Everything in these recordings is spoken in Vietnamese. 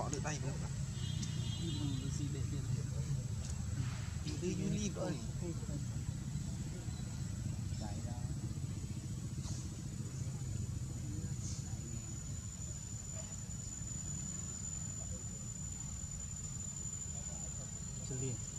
khó được tay nữa từ Uni rồi Hãy subscribe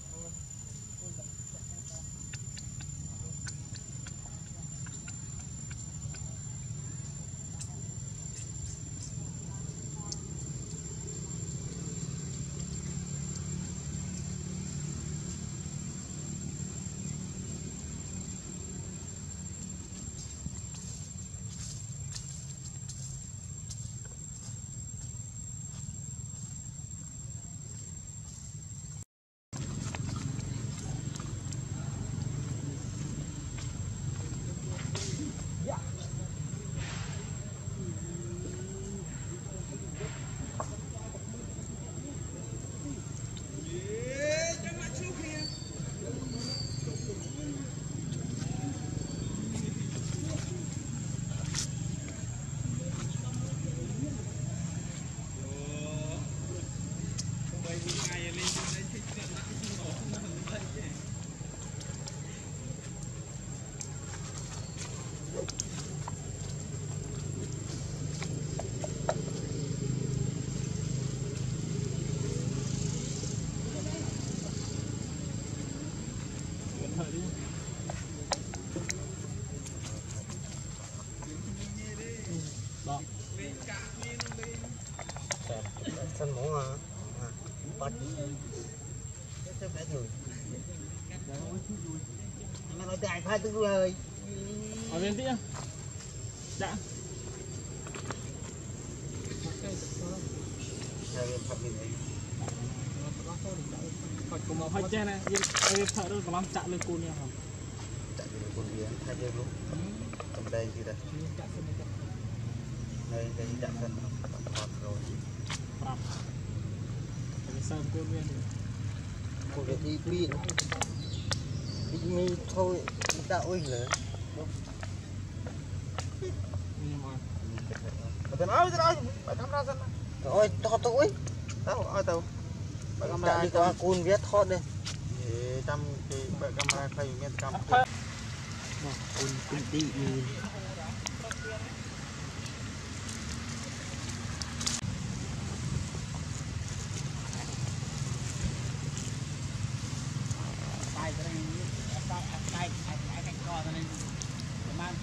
xanh mổ à bạch cái bé thường mà nó chạy phải tức lời ở bên kia dạ Còn có màu hơi chen này, em thở đâu có làm lên côn nha. Hả? Lên côn kia, hai bên luôn. Tầm gì đây? Đây, đây chạm sân, còn rồi. 5តែសើមកូនវានេះកូនវាទី2ពីមីធ្វើដាក់អុយលើមានមកបើទៅអើទៅអើបើកាមេរ៉ាសិនទៅអុយថតទៅអុយទៅអើទៅបើកាមេរ៉ានេះក៏កូនវាថតដែរចាំគេបើកាមេរ៉ាໄຂមានកម្មគុណគុណទីមាន អាចរីអាចអាចអាចអាចកតនេះប្រហែល